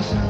casa.